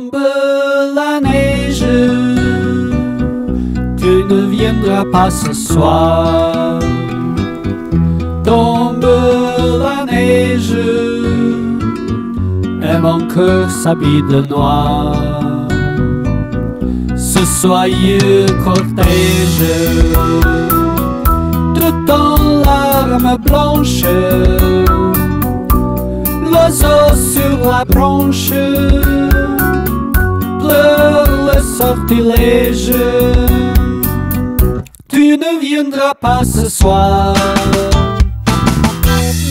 Tombe la neige, tu ne viendras pas ce soir. Tombe la neige, et mon cœur s'habille de noir. Ce soyeux cortège, tout en larmes blanches l'oiseau sur la branche sortilège. Tu ne viendras pas ce soir,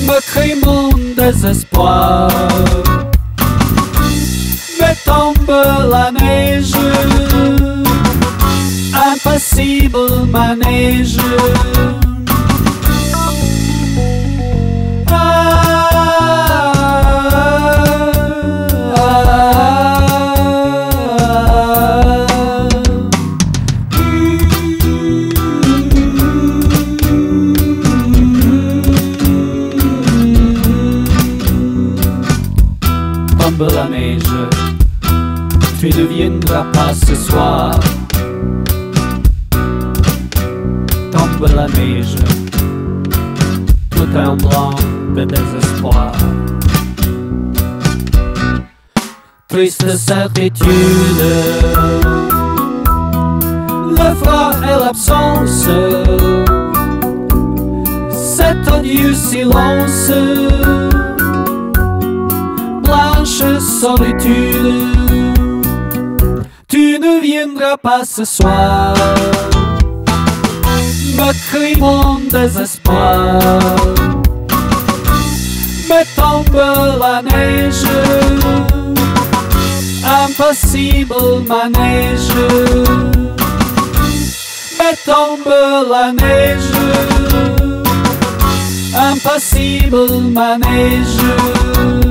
me crée mon désespoir. Mais tombe la neige, impassible manège. Neige, tu ne viendras pas ce soir. Tombe la neige, tout un blanc de désespoir. Triste certitude, le froid et l'absence, cet odieux silence solitude. Tu ne viendras pas ce soir, me crie mon désespoir. Mais tombe la neige, impassible manège. Mais tombe la neige, impassible manège.